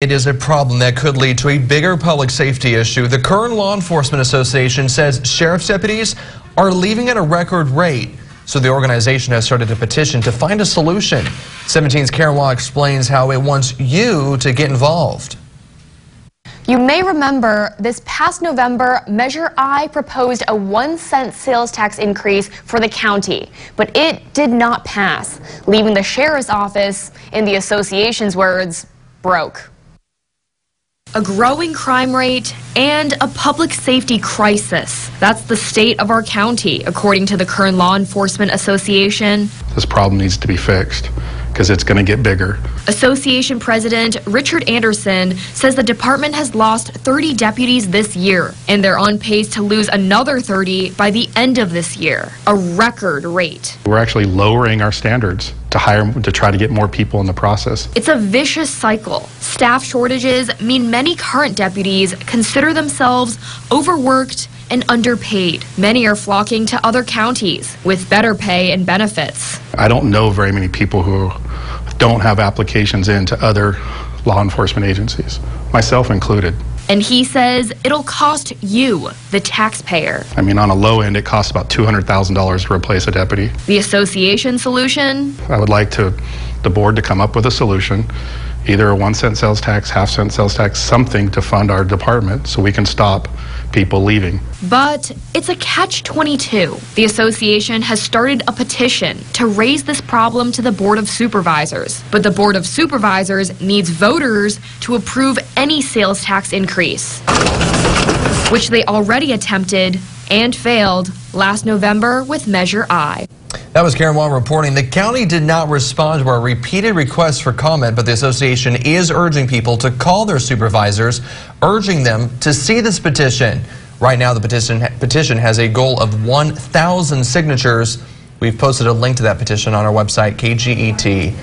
It is a problem that could lead to a bigger public safety issue. The Kern Law Enforcement Association says sheriff's deputies are leaving at a record rate. So the organization has started a petition to find a solution. 17's Karen Hua explains how it wants you to get involved. You may remember this past November, Measure I proposed a one cent sales tax increase for the county, but it did not pass, leaving the sheriff's office, in the association's words, broke a growing crime rate, and a public safety crisis. That's the state of our county, according to the Kern Law Enforcement Association. This problem needs to be fixed because it's going to get bigger. Association President Richard Anderson says the department has lost 30 deputies this year, and they're on pace to lose another 30 by the end of this year, a record rate. We're actually lowering our standards to hire to try to get more people in the process. It's a vicious cycle. Staff shortages mean many current deputies consider themselves overworked and underpaid. Many are flocking to other counties with better pay and benefits. I don't know very many people who don't have applications in to other law enforcement agencies, myself included. And he says it'll cost you, the taxpayer. I mean, on a low end, it costs about $200,000 to replace a deputy. The association solution? I would like to the board to come up with a solution, either a one cent sales tax, half cent sales tax, something to fund our department so we can stop people leaving. But it's a catch 22. The association has started a petition to raise this problem to the Board of Supervisors. But the Board of Supervisors needs voters to approve any sales tax increase, which they already attempted and failed last November with Measure I. That was Karen Hua reporting. The county did not respond to our repeated requests for comment, but the association is urging people to call their supervisors, urging them to see this petition. Right now, the petition, petition has a goal of 1,000 signatures. We've posted a link to that petition on our website, kget.com.